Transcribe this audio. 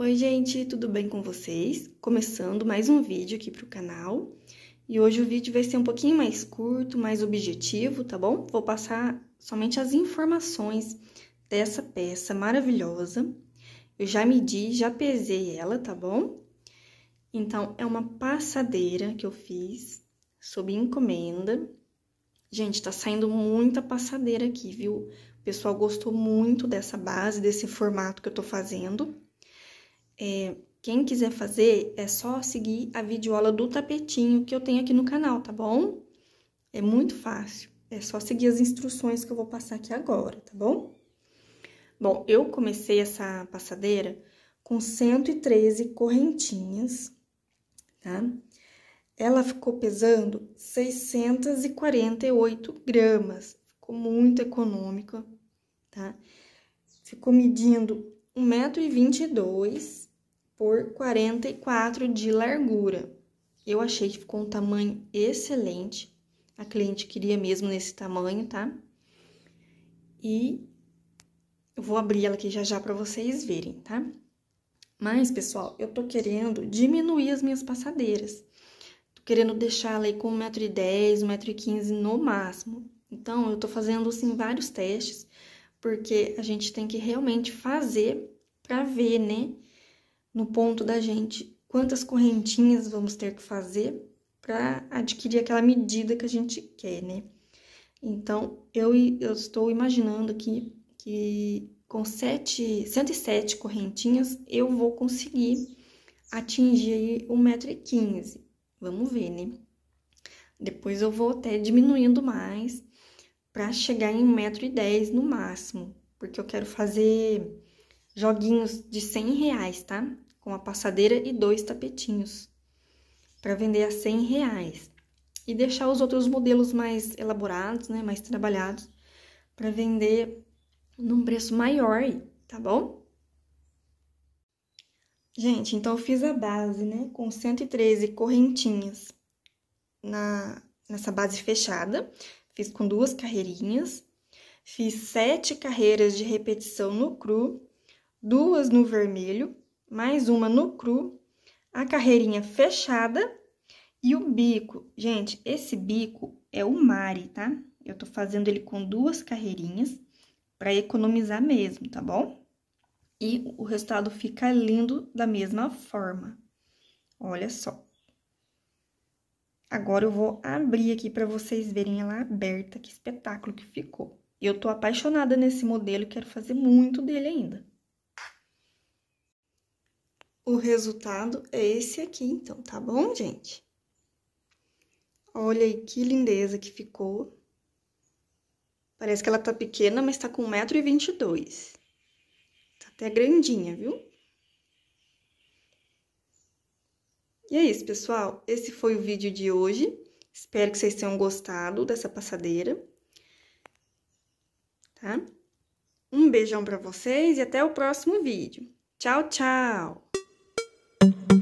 Oi, gente, tudo bem com vocês? Começando mais um vídeo aqui pro canal. E hoje o vídeo vai ser um pouquinho mais curto, mais objetivo, tá bom? Vou passar somente as informações dessa peça maravilhosa. Eu já medi, já pesei ela, tá bom? Então, é uma passadeira que eu fiz sob encomenda. Gente, tá saindo muita passadeira aqui, viu? O pessoal gostou muito dessa base, desse formato que eu tô fazendo. É, quem quiser fazer, é só seguir a videoaula do tapetinho que eu tenho aqui no canal, tá bom? É muito fácil. É só seguir as instruções que eu vou passar aqui agora, tá bom? Bom, eu comecei essa passadeira com 113 correntinhas, tá? Ela ficou pesando 648 gramas, ficou muito econômica, tá? Ficou medindo 1,22m por 44 de largura. Eu achei que ficou um tamanho excelente. A cliente queria mesmo nesse tamanho, tá? E eu vou abrir ela aqui já já para vocês verem, tá? Mas, pessoal, eu tô querendo diminuir as minhas passadeiras. Tô querendo deixar ela aí com 1,10m, 1,15m no máximo. Então, eu tô fazendo, assim, vários testes, porque a gente tem que realmente fazer pra ver, né? No ponto da gente quantas correntinhas vamos ter que fazer para adquirir aquela medida que a gente quer, né? Então, eu, eu estou imaginando aqui que com sete, 107 correntinhas eu vou conseguir atingir aí 1,15m. Vamos ver, né? Depois eu vou até diminuindo mais para chegar em 1,10m no máximo, porque eu quero fazer joguinhos de 100 reais, tá? Com passadeira e dois tapetinhos, para vender a 100 reais. E deixar os outros modelos mais elaborados, né, mais trabalhados, para vender num preço maior, tá bom? Gente, então eu fiz a base, né, com 113 correntinhas na, nessa base fechada, fiz com duas carreirinhas, fiz sete carreiras de repetição no cru, duas no vermelho mais uma no cru, a carreirinha fechada e o bico. Gente, esse bico é o Mari, tá? Eu tô fazendo ele com duas carreirinhas para economizar mesmo, tá bom? E o resultado fica lindo da mesma forma. Olha só. Agora, eu vou abrir aqui para vocês verem ela aberta, que espetáculo que ficou. Eu tô apaixonada nesse modelo quero fazer muito dele ainda. O resultado é esse aqui, então, tá bom, gente? Olha aí que lindeza que ficou. Parece que ela tá pequena, mas tá com 1,22m. Tá até grandinha, viu? E é isso, pessoal. Esse foi o vídeo de hoje. Espero que vocês tenham gostado dessa passadeira. Tá? Um beijão pra vocês e até o próximo vídeo. Tchau, tchau! Thank you.